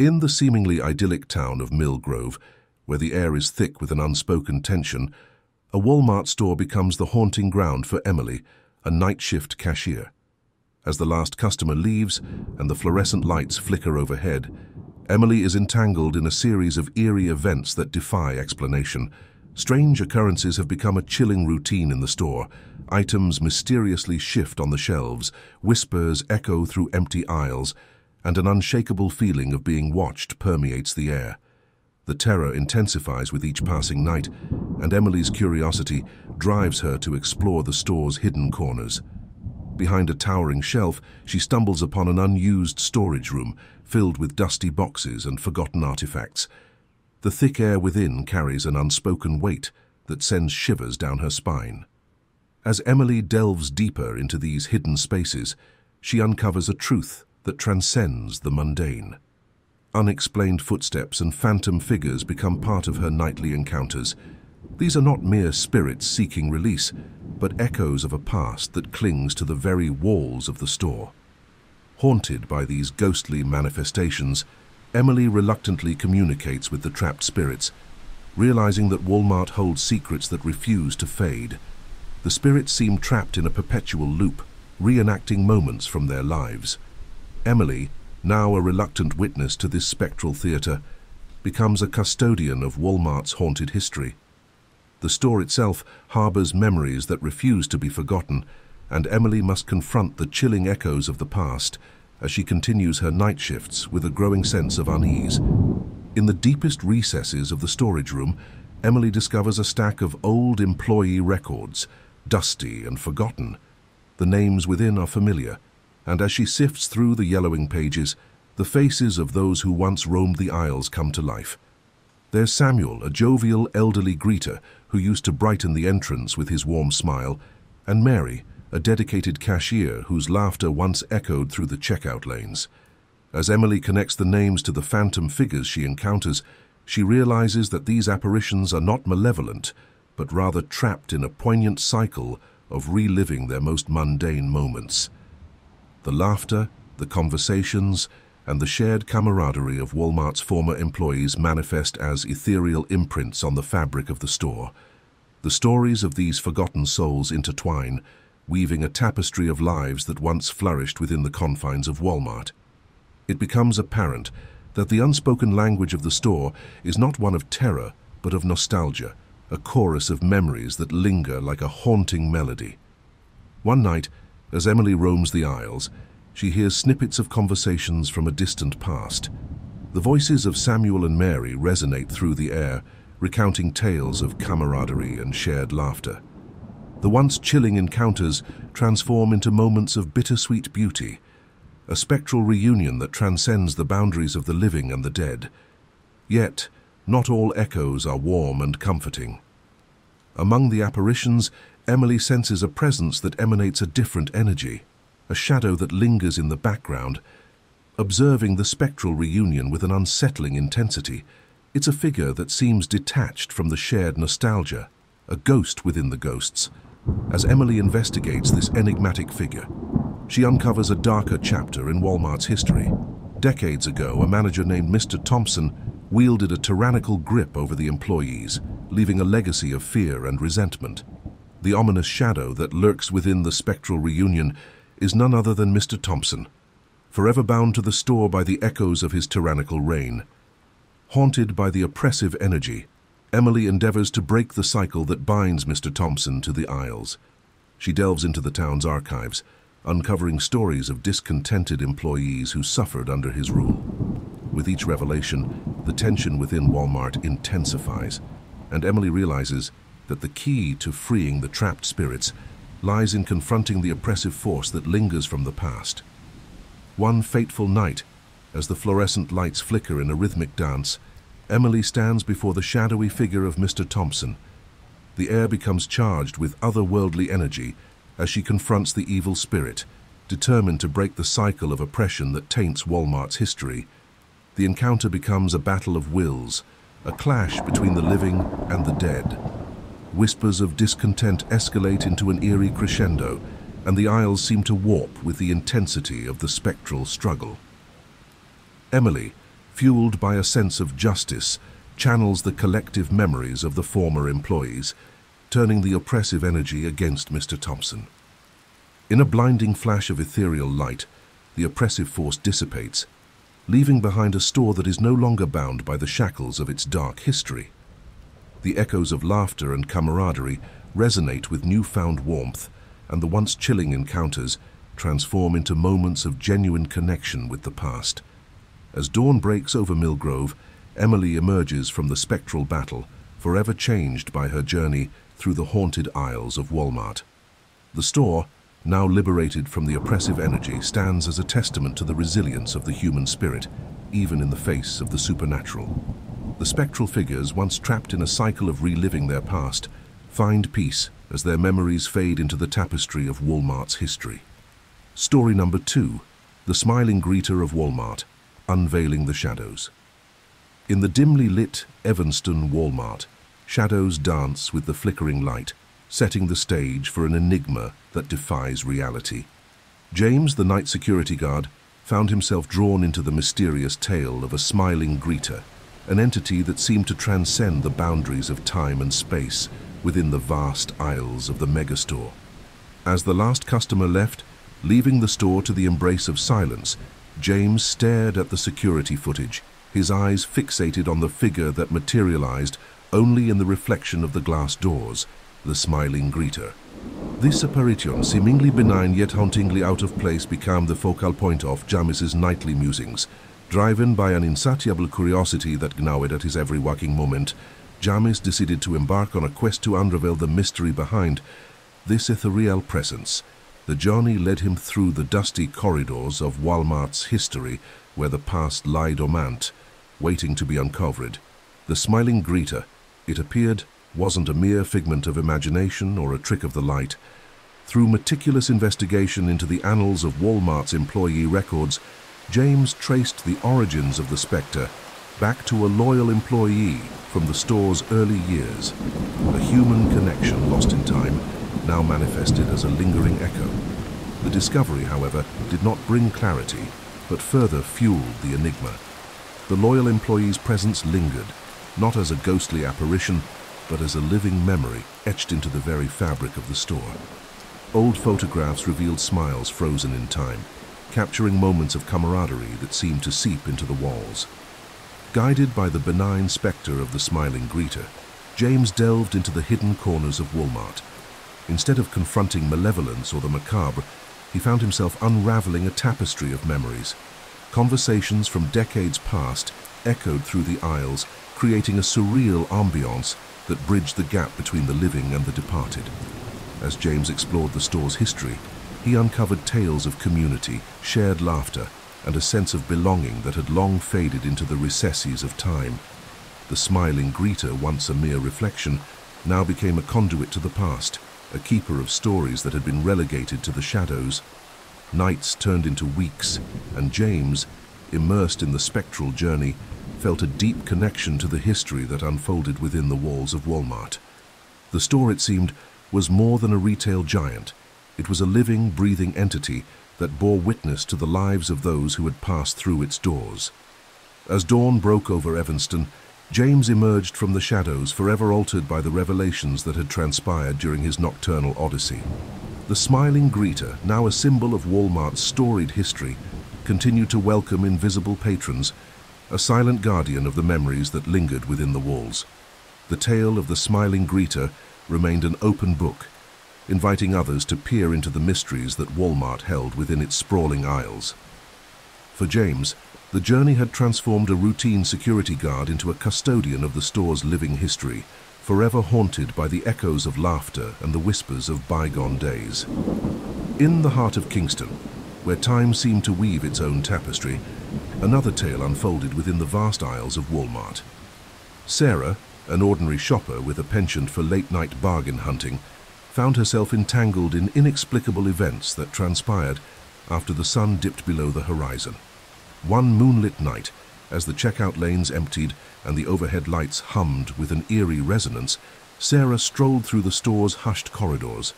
In the seemingly idyllic town of Millgrove, where the air is thick with an unspoken tension, a Walmart store becomes the haunting ground for Emily, a night shift cashier. As the last customer leaves and the fluorescent lights flicker overhead, Emily is entangled in a series of eerie events that defy explanation. Strange occurrences have become a chilling routine in the store. Items mysteriously shift on the shelves, whispers echo through empty aisles, and an unshakable feeling of being watched permeates the air. The terror intensifies with each passing night, and Emily's curiosity drives her to explore the store's hidden corners. Behind a towering shelf, she stumbles upon an unused storage room filled with dusty boxes and forgotten artifacts. The thick air within carries an unspoken weight that sends shivers down her spine. As Emily delves deeper into these hidden spaces, she uncovers a truth that transcends the mundane. Unexplained footsteps and phantom figures become part of her nightly encounters. These are not mere spirits seeking release, but echoes of a past that clings to the very walls of the store. Haunted by these ghostly manifestations, Emily reluctantly communicates with the trapped spirits, realizing that Walmart holds secrets that refuse to fade. The spirits seem trapped in a perpetual loop, reenacting moments from their lives. Emily, now a reluctant witness to this spectral theatre, becomes a custodian of Walmart's haunted history. The store itself harbours memories that refuse to be forgotten, and Emily must confront the chilling echoes of the past as she continues her night shifts with a growing sense of unease. In the deepest recesses of the storage room, Emily discovers a stack of old employee records, dusty and forgotten. The names within are familiar, and as she sifts through the yellowing pages, the faces of those who once roamed the aisles come to life. There's Samuel, a jovial elderly greeter who used to brighten the entrance with his warm smile, and Mary, a dedicated cashier whose laughter once echoed through the checkout lanes. As Emily connects the names to the phantom figures she encounters, she realizes that these apparitions are not malevolent, but rather trapped in a poignant cycle of reliving their most mundane moments. The laughter, the conversations, and the shared camaraderie of Walmart's former employees manifest as ethereal imprints on the fabric of the store. The stories of these forgotten souls intertwine, weaving a tapestry of lives that once flourished within the confines of Walmart. It becomes apparent that the unspoken language of the store is not one of terror, but of nostalgia, a chorus of memories that linger like a haunting melody. One night, as Emily roams the aisles, she hears snippets of conversations from a distant past. The voices of Samuel and Mary resonate through the air, recounting tales of camaraderie and shared laughter. The once chilling encounters transform into moments of bittersweet beauty, a spectral reunion that transcends the boundaries of the living and the dead. Yet, not all echoes are warm and comforting. Among the apparitions, Emily senses a presence that emanates a different energy, a shadow that lingers in the background. Observing the spectral reunion with an unsettling intensity, it's a figure that seems detached from the shared nostalgia, a ghost within the ghosts, as Emily investigates this enigmatic figure, she uncovers a darker chapter in Walmart's history. Decades ago, a manager named Mr. Thompson wielded a tyrannical grip over the employees, leaving a legacy of fear and resentment. The ominous shadow that lurks within the spectral reunion is none other than Mr. Thompson, forever bound to the store by the echoes of his tyrannical reign. Haunted by the oppressive energy, Emily endeavors to break the cycle that binds Mr. Thompson to the aisles. She delves into the town's archives, uncovering stories of discontented employees who suffered under his rule. With each revelation, the tension within Walmart intensifies, and Emily realizes that the key to freeing the trapped spirits lies in confronting the oppressive force that lingers from the past. One fateful night, as the fluorescent lights flicker in a rhythmic dance, Emily stands before the shadowy figure of Mr. Thompson. The air becomes charged with otherworldly energy as she confronts the evil spirit, determined to break the cycle of oppression that taints Walmart's history. The encounter becomes a battle of wills, a clash between the living and the dead. Whispers of discontent escalate into an eerie crescendo, and the aisles seem to warp with the intensity of the spectral struggle. Emily, fueled by a sense of justice, channels the collective memories of the former employees, turning the oppressive energy against Mr. Thompson. In a blinding flash of ethereal light, the oppressive force dissipates, leaving behind a store that is no longer bound by the shackles of its dark history. The echoes of laughter and camaraderie resonate with newfound warmth, and the once chilling encounters transform into moments of genuine connection with the past. As dawn breaks over Millgrove, Emily emerges from the spectral battle, forever changed by her journey through the haunted aisles of Walmart. The store, now liberated from the oppressive energy, stands as a testament to the resilience of the human spirit, even in the face of the supernatural. The spectral figures, once trapped in a cycle of reliving their past, find peace as their memories fade into the tapestry of Walmart's history. Story number two, The Smiling Greeter of Walmart, Unveiling the Shadows. In the dimly lit Evanston Walmart, shadows dance with the flickering light, setting the stage for an enigma that defies reality. James, the night security guard, found himself drawn into the mysterious tale of a smiling greeter, an entity that seemed to transcend the boundaries of time and space within the vast aisles of the megastore. As the last customer left, leaving the store to the embrace of silence, James stared at the security footage, his eyes fixated on the figure that materialized only in the reflection of the glass doors, the smiling greeter. This apparition, seemingly benign yet hauntingly out of place, became the focal point of James's nightly musings. Driven by an insatiable curiosity that gnawed at his every waking moment, James decided to embark on a quest to unravel the mystery behind this ethereal presence. The journey led him through the dusty corridors of Walmart's history, where the past lay dormant, waiting to be uncovered. The smiling greeter, it appeared, wasn't a mere figment of imagination or a trick of the light. Through meticulous investigation into the annals of Walmart's employee records, James traced the origins of the spectre back to a loyal employee from the store's early years, a human connection lost in time, now manifested as a lingering echo. The discovery, however, did not bring clarity, but further fueled the enigma. The loyal employee's presence lingered, not as a ghostly apparition, but as a living memory etched into the very fabric of the store. Old photographs revealed smiles frozen in time, capturing moments of camaraderie that seemed to seep into the walls. Guided by the benign specter of the smiling greeter, James delved into the hidden corners of Walmart. Instead of confronting malevolence or the macabre, he found himself unraveling a tapestry of memories. Conversations from decades past echoed through the aisles, creating a surreal ambiance that bridged the gap between the living and the departed. As James explored the store's history, he uncovered tales of community, shared laughter, and a sense of belonging that had long faded into the recesses of time. The smiling greeter, once a mere reflection, now became a conduit to the past, a keeper of stories that had been relegated to the shadows. Nights turned into weeks, and James, immersed in the spectral journey, felt a deep connection to the history that unfolded within the walls of Walmart. The store, it seemed, was more than a retail giant. It was a living, breathing entity that bore witness to the lives of those who had passed through its doors. As dawn broke over Evanston, James emerged from the shadows, forever altered by the revelations that had transpired during his nocturnal odyssey. The smiling greeter, now a symbol of Walmart's storied history, continued to welcome invisible patrons a silent guardian of the memories that lingered within the walls. The tale of the smiling greeter remained an open book, inviting others to peer into the mysteries that Walmart held within its sprawling aisles. For James, the journey had transformed a routine security guard into a custodian of the store's living history, forever haunted by the echoes of laughter and the whispers of bygone days. In the heart of Kingston, where time seemed to weave its own tapestry, Another tale unfolded within the vast aisles of Walmart. Sarah, an ordinary shopper with a penchant for late-night bargain hunting, found herself entangled in inexplicable events that transpired after the sun dipped below the horizon. One moonlit night, as the checkout lanes emptied and the overhead lights hummed with an eerie resonance, Sarah strolled through the store's hushed corridors.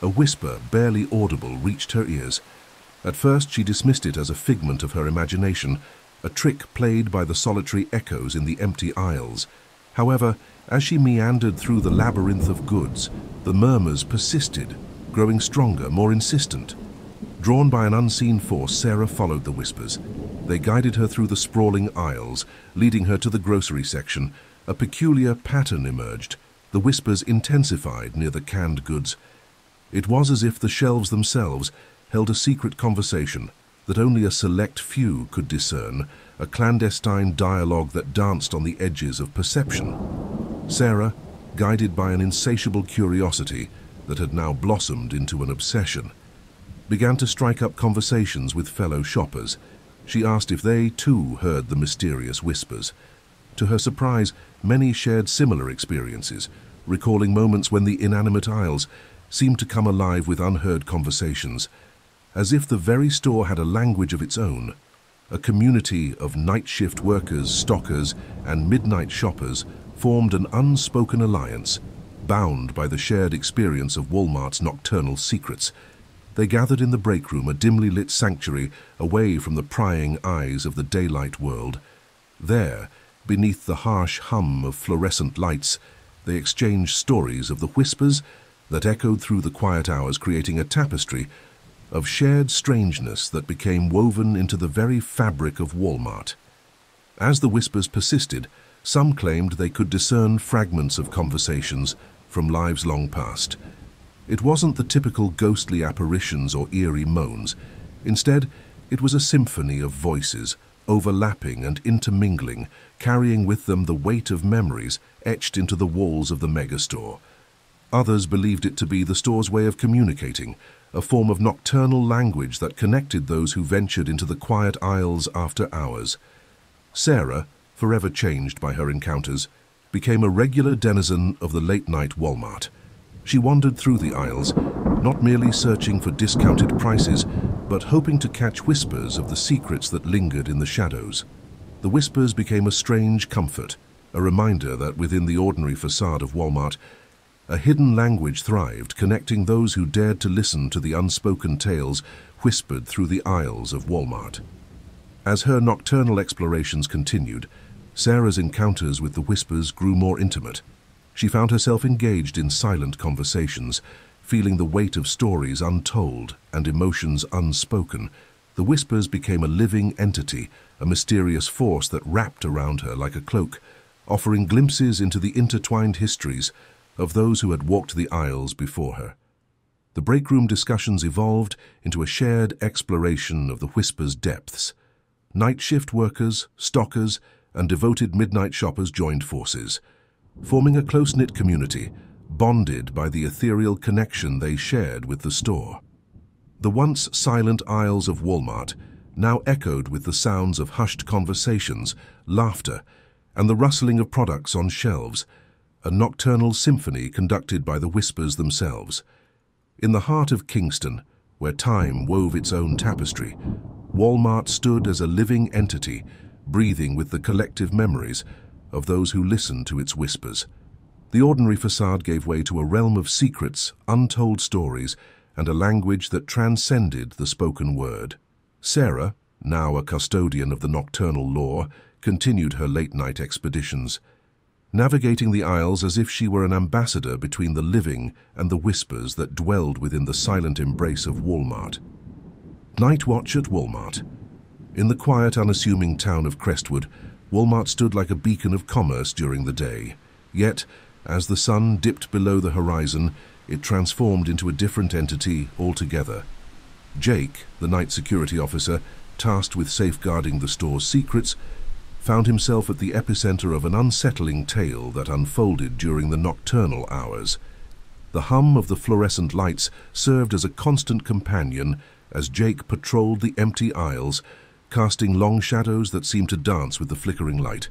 A whisper, barely audible, reached her ears, at first she dismissed it as a figment of her imagination, a trick played by the solitary echoes in the empty aisles. However, as she meandered through the labyrinth of goods, the murmurs persisted, growing stronger, more insistent. Drawn by an unseen force, Sarah followed the whispers. They guided her through the sprawling aisles, leading her to the grocery section. A peculiar pattern emerged. The whispers intensified near the canned goods. It was as if the shelves themselves held a secret conversation that only a select few could discern, a clandestine dialogue that danced on the edges of perception. Sarah, guided by an insatiable curiosity that had now blossomed into an obsession, began to strike up conversations with fellow shoppers. She asked if they, too, heard the mysterious whispers. To her surprise, many shared similar experiences, recalling moments when the inanimate aisles seemed to come alive with unheard conversations, as if the very store had a language of its own. A community of night shift workers, stockers, and midnight shoppers formed an unspoken alliance, bound by the shared experience of Walmart's nocturnal secrets. They gathered in the break room, a dimly lit sanctuary away from the prying eyes of the daylight world. There, beneath the harsh hum of fluorescent lights, they exchanged stories of the whispers that echoed through the quiet hours, creating a tapestry of shared strangeness that became woven into the very fabric of Walmart. As the whispers persisted, some claimed they could discern fragments of conversations from lives long past. It wasn't the typical ghostly apparitions or eerie moans. Instead, it was a symphony of voices, overlapping and intermingling, carrying with them the weight of memories etched into the walls of the megastore. Others believed it to be the store's way of communicating, a form of nocturnal language that connected those who ventured into the quiet aisles after hours. Sarah, forever changed by her encounters, became a regular denizen of the late-night Walmart. She wandered through the aisles, not merely searching for discounted prices, but hoping to catch whispers of the secrets that lingered in the shadows. The whispers became a strange comfort, a reminder that within the ordinary facade of Walmart, a hidden language thrived, connecting those who dared to listen to the unspoken tales whispered through the aisles of Walmart. As her nocturnal explorations continued, Sarah's encounters with the whispers grew more intimate. She found herself engaged in silent conversations, feeling the weight of stories untold and emotions unspoken. The whispers became a living entity, a mysterious force that wrapped around her like a cloak, offering glimpses into the intertwined histories of those who had walked the aisles before her. The breakroom discussions evolved into a shared exploration of the whisper's depths. Night shift workers, stockers, and devoted midnight shoppers joined forces, forming a close-knit community, bonded by the ethereal connection they shared with the store. The once silent aisles of Walmart now echoed with the sounds of hushed conversations, laughter, and the rustling of products on shelves, a nocturnal symphony conducted by the whispers themselves. In the heart of Kingston, where time wove its own tapestry, Walmart stood as a living entity, breathing with the collective memories of those who listened to its whispers. The ordinary facade gave way to a realm of secrets, untold stories, and a language that transcended the spoken word. Sarah, now a custodian of the nocturnal lore, continued her late-night expeditions navigating the aisles as if she were an ambassador between the living and the whispers that dwelled within the silent embrace of Walmart. Night watch at Walmart. In the quiet, unassuming town of Crestwood, Walmart stood like a beacon of commerce during the day. Yet, as the sun dipped below the horizon, it transformed into a different entity altogether. Jake, the night security officer, tasked with safeguarding the store's secrets, found himself at the epicenter of an unsettling tale that unfolded during the nocturnal hours. The hum of the fluorescent lights served as a constant companion as Jake patrolled the empty aisles, casting long shadows that seemed to dance with the flickering light.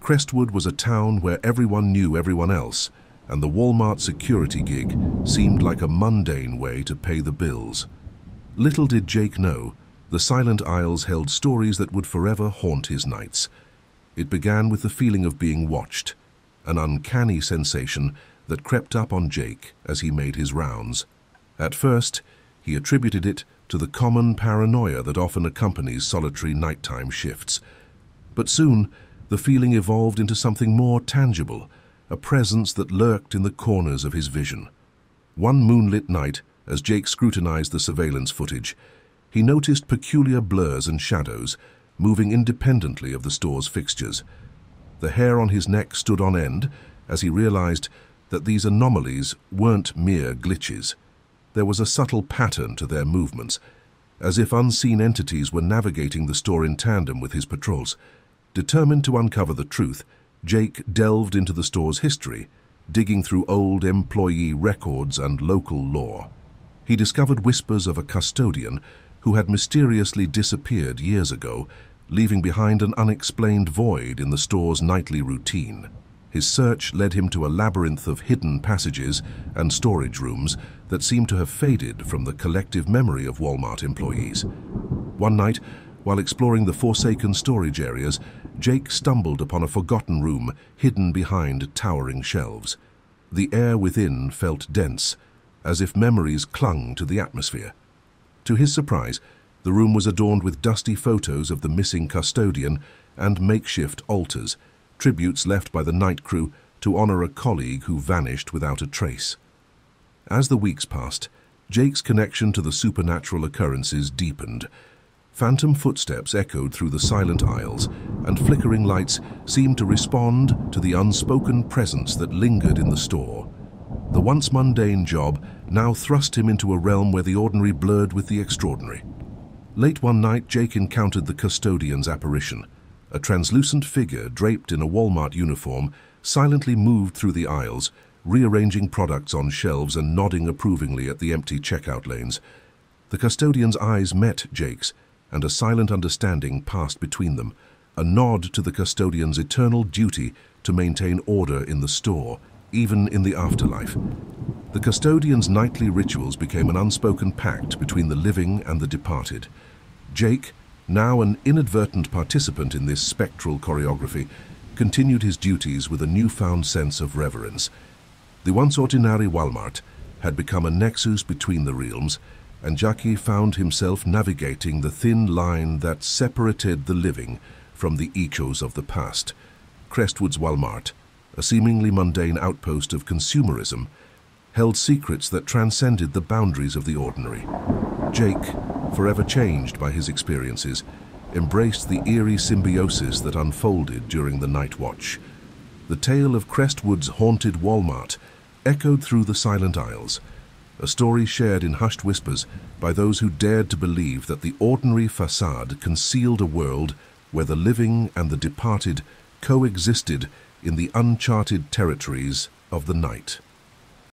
Crestwood was a town where everyone knew everyone else, and the Walmart security gig seemed like a mundane way to pay the bills. Little did Jake know, the silent aisles held stories that would forever haunt his nights. It began with the feeling of being watched, an uncanny sensation that crept up on Jake as he made his rounds. At first, he attributed it to the common paranoia that often accompanies solitary nighttime shifts. But soon, the feeling evolved into something more tangible, a presence that lurked in the corners of his vision. One moonlit night, as Jake scrutinized the surveillance footage, he noticed peculiar blurs and shadows moving independently of the store's fixtures. The hair on his neck stood on end as he realized that these anomalies weren't mere glitches. There was a subtle pattern to their movements, as if unseen entities were navigating the store in tandem with his patrols. Determined to uncover the truth, Jake delved into the store's history, digging through old employee records and local lore. He discovered whispers of a custodian who had mysteriously disappeared years ago, leaving behind an unexplained void in the store's nightly routine. His search led him to a labyrinth of hidden passages and storage rooms that seemed to have faded from the collective memory of Walmart employees. One night, while exploring the forsaken storage areas, Jake stumbled upon a forgotten room hidden behind towering shelves. The air within felt dense, as if memories clung to the atmosphere. To his surprise, the room was adorned with dusty photos of the missing custodian and makeshift altars, tributes left by the night crew to honor a colleague who vanished without a trace. As the weeks passed, Jake's connection to the supernatural occurrences deepened. Phantom footsteps echoed through the silent aisles, and flickering lights seemed to respond to the unspoken presence that lingered in the store. The once mundane job now thrust him into a realm where the ordinary blurred with the extraordinary. Late one night, Jake encountered the custodian's apparition. A translucent figure draped in a Walmart uniform silently moved through the aisles, rearranging products on shelves and nodding approvingly at the empty checkout lanes. The custodian's eyes met Jake's, and a silent understanding passed between them, a nod to the custodian's eternal duty to maintain order in the store, even in the afterlife. The custodian's nightly rituals became an unspoken pact between the living and the departed. Jake, now an inadvertent participant in this spectral choreography, continued his duties with a newfound sense of reverence. The once ordinary Walmart had become a nexus between the realms, and Jackie found himself navigating the thin line that separated the living from the echoes of the past. Crestwood's Walmart, a seemingly mundane outpost of consumerism, held secrets that transcended the boundaries of the ordinary. Jake, forever changed by his experiences, embraced the eerie symbiosis that unfolded during the night watch. The tale of Crestwood's haunted Walmart echoed through the silent aisles, a story shared in hushed whispers by those who dared to believe that the ordinary facade concealed a world where the living and the departed coexisted in the uncharted territories of the night.